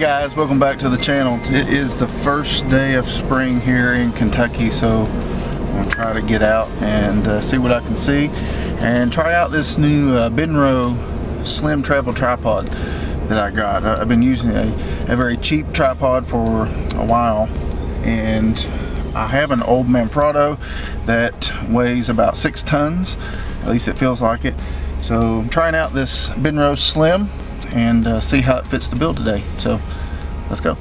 guys, welcome back to the channel. It is the first day of spring here in Kentucky, so I'm gonna try to get out and uh, see what I can see and try out this new uh, Benro slim travel tripod that I got. I've been using a, a very cheap tripod for a while and I have an old Manfrotto that weighs about six tons, at least it feels like it. So I'm trying out this Benro Slim and uh, see how it fits the build today. So let's go.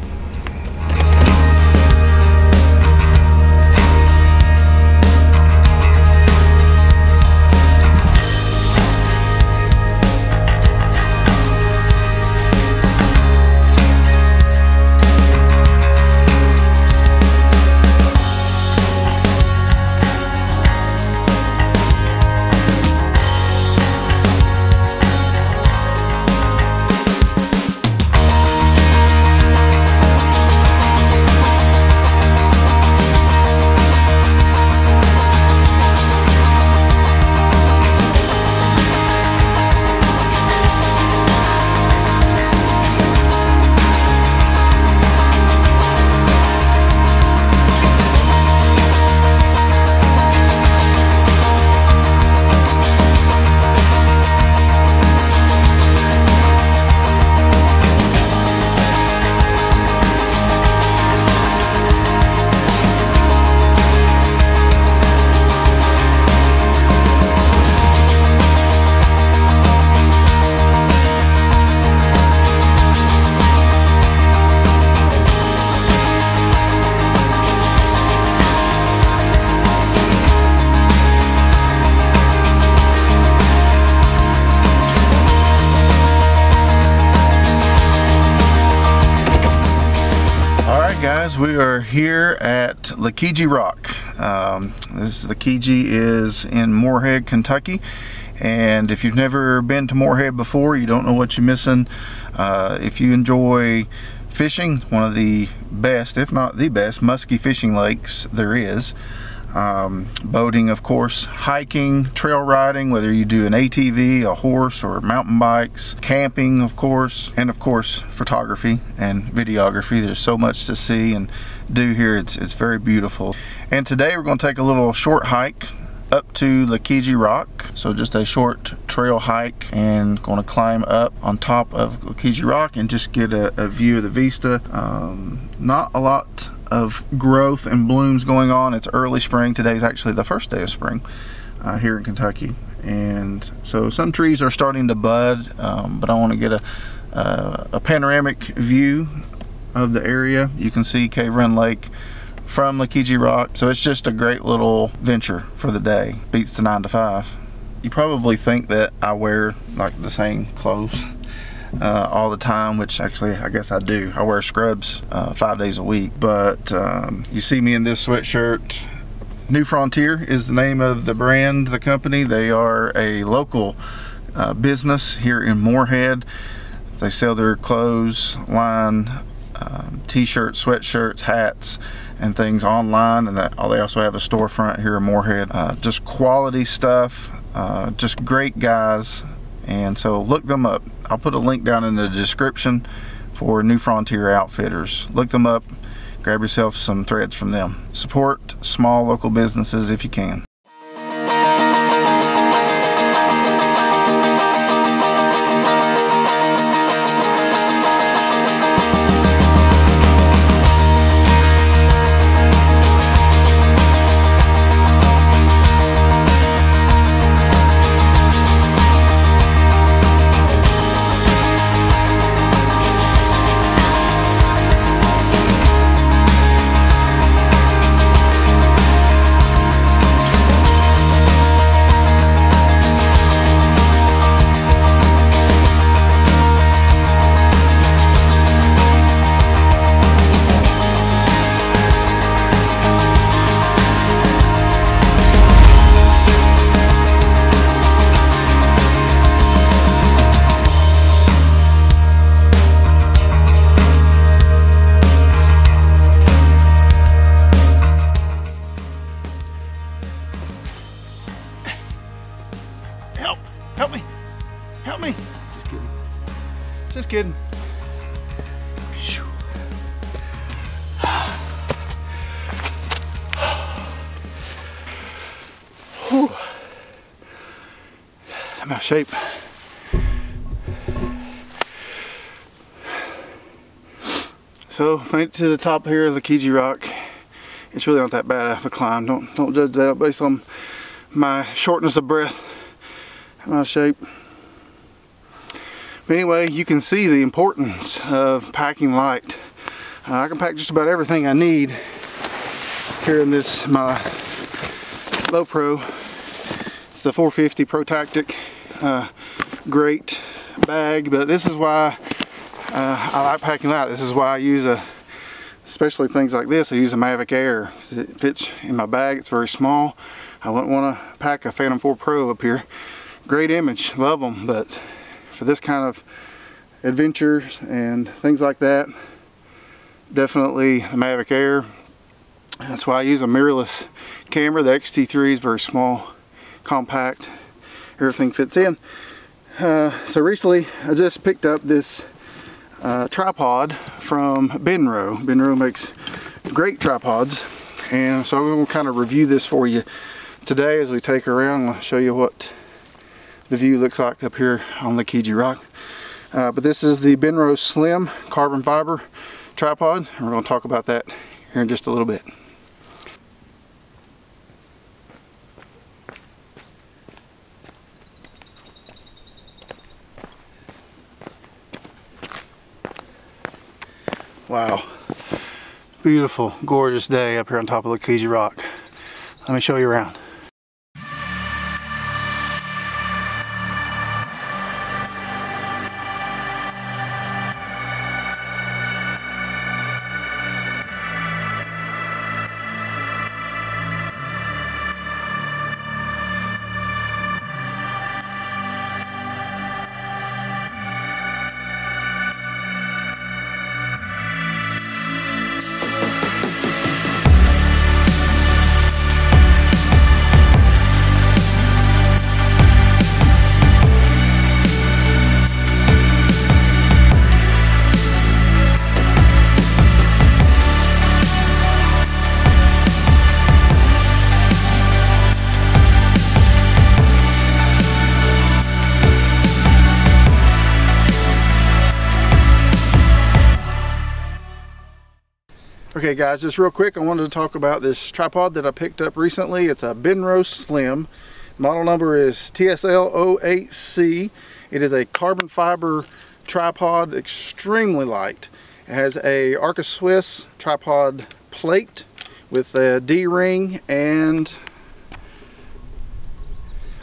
Guys, we are here at Lockegee Rock. Um, this Lockegee is in Morehead, Kentucky. And if you've never been to Morehead before, you don't know what you're missing. Uh, if you enjoy fishing, one of the best, if not the best, musky fishing lakes there is um, boating of course hiking trail riding whether you do an ATV a horse or mountain bikes camping of course and of course photography and videography there's so much to see and do here it's, it's very beautiful and today we're going to take a little short hike up to Lockegee Rock. So just a short trail hike and going to climb up on top of Lockegee Rock and just get a, a view of the vista. Um, not a lot of growth and blooms going on. It's early spring. Today's actually the first day of spring uh, here in Kentucky. And so some trees are starting to bud, um, but I want to get a, uh, a panoramic view of the area. You can see Cave Run Lake from Lockegee Rock. So it's just a great little venture for the day. Beats the nine to five. You probably think that I wear like the same clothes uh, all the time, which actually I guess I do. I wear scrubs uh, five days a week, but um, you see me in this sweatshirt. New Frontier is the name of the brand, the company. They are a local uh, business here in Morehead. They sell their clothes line, um, t-shirts, sweatshirts, hats, and things online. And that, they also have a storefront here in Morehead. Uh, just quality stuff, uh, just great guys. And so look them up. I'll put a link down in the description for New Frontier Outfitters. Look them up, grab yourself some threads from them. Support small local businesses if you can. kidding. I'm out of shape. So made it to the top here of the Kiji Rock. It's really not that bad of a climb. Don't don't judge that based on my shortness of breath. I'm out of shape. Anyway, you can see the importance of packing light. Uh, I can pack just about everything I need here in this my LowePro it's the 450 ProTactic uh, great bag but this is why uh, I like packing light. This is why I use a especially things like this I use a Mavic Air. It fits in my bag it's very small. I wouldn't want to pack a Phantom 4 Pro up here. Great image love them but for this kind of adventures and things like that definitely the Mavic Air that's why I use a mirrorless camera. The X-T3 is very small, compact, everything fits in. Uh, so recently I just picked up this uh, tripod from Benro. Benro makes great tripods and so I'm going to kind of review this for you today as we take around. I'll show you what the view looks like up here on the Kiji Rock. Uh, but this is the Benro Slim carbon fiber tripod and we're going to talk about that here in just a little bit. Wow. Beautiful, gorgeous day up here on top of Lockegee Rock. Let me show you around. Okay guys, just real quick, I wanted to talk about this tripod that I picked up recently. It's a Benro Slim. Model number is TSL08C. It is a carbon fiber tripod, extremely light. It has a Arca Swiss tripod plate with a D-ring and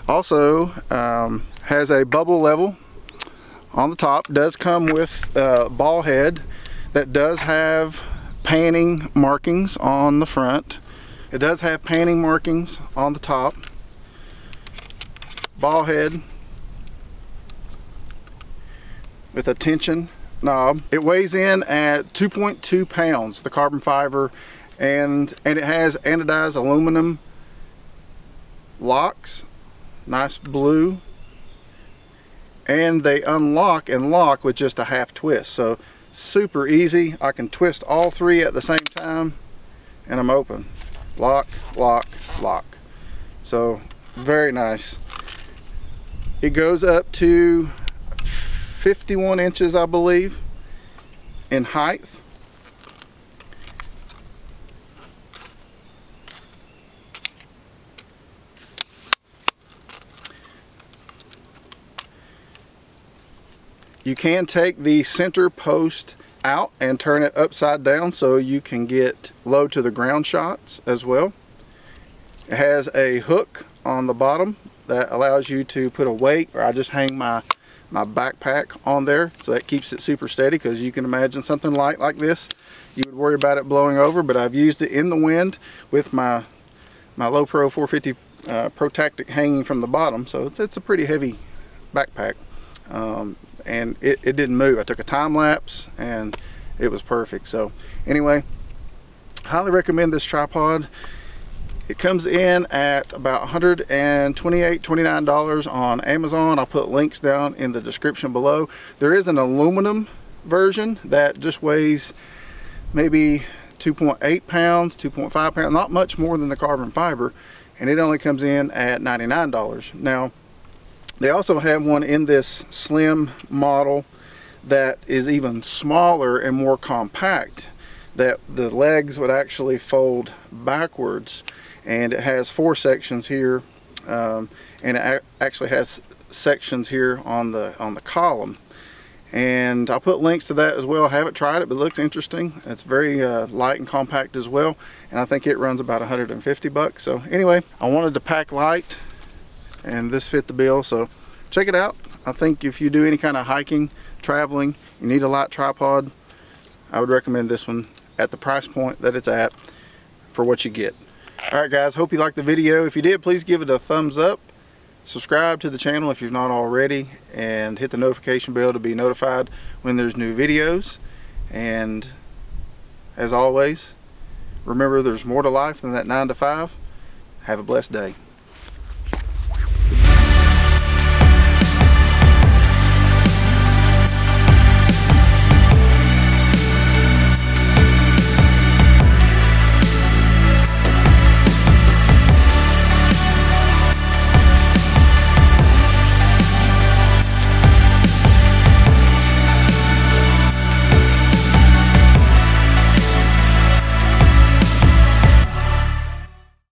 also um, has a bubble level on the top. Does come with a ball head that does have panning markings on the front. It does have panning markings on the top. Ball head with a tension knob. It weighs in at 2.2 pounds, the carbon fiber, and, and it has anodized aluminum locks, nice blue, and they unlock and lock with just a half twist. So super easy. I can twist all three at the same time and I'm open. Lock, lock, lock. So very nice. It goes up to 51 inches, I believe, in height. You can take the center post out and turn it upside down so you can get low to the ground shots as well. It has a hook on the bottom that allows you to put a weight or I just hang my my backpack on there so that keeps it super steady because you can imagine something light like this you would worry about it blowing over but I've used it in the wind with my my LowePro 450 uh, ProTactic hanging from the bottom so it's, it's a pretty heavy backpack um, and it, it didn't move. I took a time lapse and it was perfect. So anyway, highly recommend this tripod. It comes in at about $128, $29 on Amazon. I'll put links down in the description below. There is an aluminum version that just weighs maybe 2.8 pounds, 2.5 pounds, not much more than the carbon fiber, and it only comes in at $99. Now, They also have one in this slim model that is even smaller and more compact that the legs would actually fold backwards and it has four sections here um, and it actually has sections here on the on the column. And I'll put links to that as well. I haven't tried it but it looks interesting. It's very uh, light and compact as well and I think it runs about 150 bucks. So anyway I wanted to pack light and this fit the bill so check it out. I think if you do any kind of hiking traveling you need a light tripod I would recommend this one at the price point that it's at for what you get. Alright guys hope you liked the video. If you did please give it a thumbs up subscribe to the channel if you've not already and hit the notification bell to be notified when there's new videos. And as always remember there's more to life than that 9 to 5 have a blessed day